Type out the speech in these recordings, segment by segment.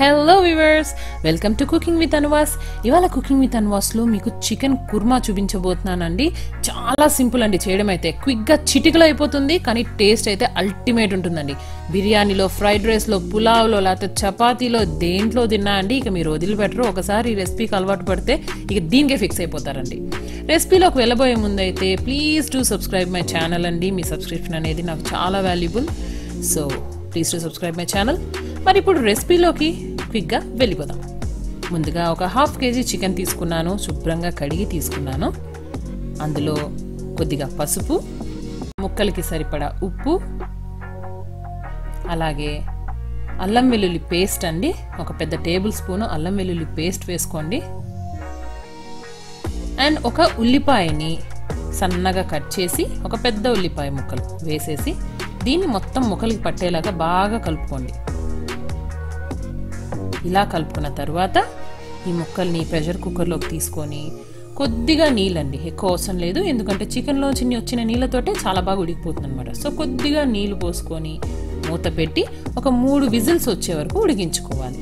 Hello viewers welcome to cooking with Anwas ఇవాళ cooking with అన్వాస్లో మీకు chicken kurma చూపించబోతున్నానండి. చాలా simple అండి. చేయడం అయితే క్విక్గా చిటికలో అయిపోతుంది కానీ టేస్ట్ అయితే అల్టిమేట్ ఉంటుందండి. బిర్యానీలో ఫ్రైడ్ రైస్లో పులావ్లో లేకపోతే చపాతీలో దేంట్లో తిన్నా అండి ఇక మీరు వదిలిపెట్టరు. ఒకసారి ఈ రెసిపీకి అలవాటు పడితే ఇక దీనికే ఫిక్స్ అయిపోతారండి. రెసిపీలోకి వెళ్ళబోయే ముందు అయితే please to subscribe my channel అండి. మీ సబ్స్క్రిప్షన్ అనేది నాకు చాలా valuable so please to subscribe my channel మరి ఇప్పుడు రెసిపీలోకి క్విక్గా వెళ్ళిపోదాం. ముందుగా ఒక హాఫ్ కేజీ చికెన్ తీసుకున్నాను శుభ్రంగా కడిగి తీసుకున్నాను. అందులో కొద్దిగా పసుపు ముక్కలకి సరిపడా ఉప్పు అలాగే అల్లం వెల్లుల్లి పేస్ట్ అండి. ఒక పెద్ద టేబుల్ స్పూను అల్లం వెల్లుల్లి పేస్ట్ వేసుకోండి. అండ్ ఒక ఉల్లిపాయని సన్నగా కట్ చేసి ఒక పెద్ద ఉల్లిపాయ ముక్కలు వేసేసి దీన్ని మొత్తం ముక్కలకి పట్టేలాగా బాగా కలుపుకోండి. ఇలా కలుపుకున్న తర్వాత ఈ ముక్కల్ని ప్రెషర్ కుక్కర్లోకి తీసుకొని కొద్దిగా నీళ్ళండి. ఎక్కువ అవసరం లేదు. ఎందుకంటే చికెన్లో చిన్ని వచ్చిన నీళ్ళతోటే చాలా బాగా ఉడికిపోతుంది అనమాట సో కొద్దిగా నీళ్ళు పోసుకొని మూత పెట్టి ఒక మూడు విజిల్స్ వచ్చే వరకు ఉడికించుకోవాలి.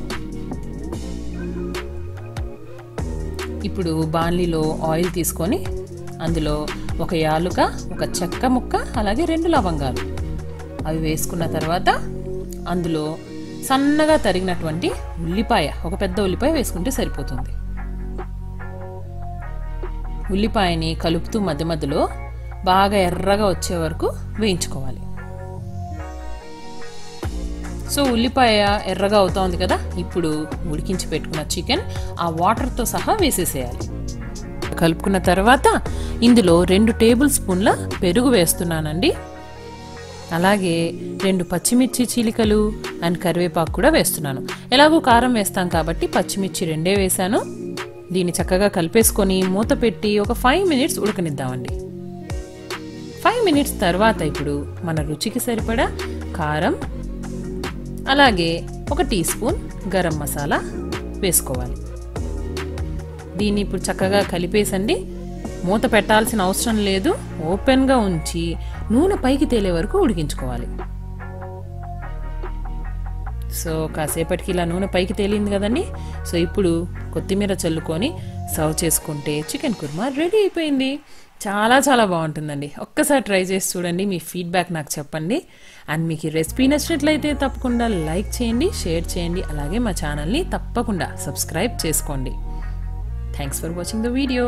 ఇప్పుడు బాన్లీలో ఆయిల్ తీసుకొని అందులో ఒక యాలుక ఒక చెక్క ముక్క అలాగే రెండు లవంగాలు. అవి వేసుకున్న తర్వాత అందులో సన్నగా తరిగినటువంటి ఉల్లిపాయ ఒక పెద్ద ఉల్లిపాయ వేసుకుంటే సరిపోతుంది. ఉల్లిపాయని కలుపుతూ మధ్య మధ్యలో బాగా ఎర్రగా వచ్చే వరకు వేయించుకోవాలి. సో ఉల్లిపాయ ఎర్రగా అవుతోంది కదా ఇప్పుడు ఉడికించి పెట్టుకున్న చికెన్ ఆ వాటర్తో సహా వేసేసేయాలి. కలుపుకున్న తర్వాత ఇందులో రెండు టేబుల్ స్పూన్ల పెరుగు వేస్తున్నానండి. అలాగే రెండు పచ్చిమిర్చి చీలికలు అండ్ కరివేపాకు కూడా వేస్తున్నాను. ఎలాగో కారం వేస్తాం కాబట్టి పచ్చిమిర్చి రెండే వేశాను. దీన్ని చక్కగా కలిపేసుకొని మూత పెట్టి ఒక ఫైవ్ మినిట్స్ ఉడకనిద్దామండి. ఫైవ్ మినిట్స్ తర్వాత ఇప్పుడు మన రుచికి సరిపడా కారం అలాగే ఒక టీ స్పూన్ గరం మసాలా వేసుకోవాలి. దీన్ని ఇప్పుడు చక్కగా కలిపేసండి. మూత పెట్టాల్సిన అవసరం లేదు. ఓపెన్గా ఉంచి నూనె పైకి తేలే వరకు ఉడికించుకోవాలి. సో కాసేపటికి ఇలా నూనె పైకి తేలింది కదండి? సో ఇప్పుడు కొత్తిమీర చల్లుకొని సర్వ్ చేసుకుంటే చికెన్ కుర్మా రెడీ అయిపోయింది. చాలా చాలా బాగుంటుందండి. ఒక్కసారి ట్రై చేసి చూడండి మీ ఫీడ్బ్యాక్ నాకు చెప్పండి. అండ్ మీకు ఈ రెసిపీ నచ్చినట్లయితే తప్పకుండా లైక్ చేయండి షేర్ చేయండి అలాగే మా ఛానల్ని తప్పకుండా సబ్స్క్రైబ్ చేసుకోండి. Thanks for watching the video.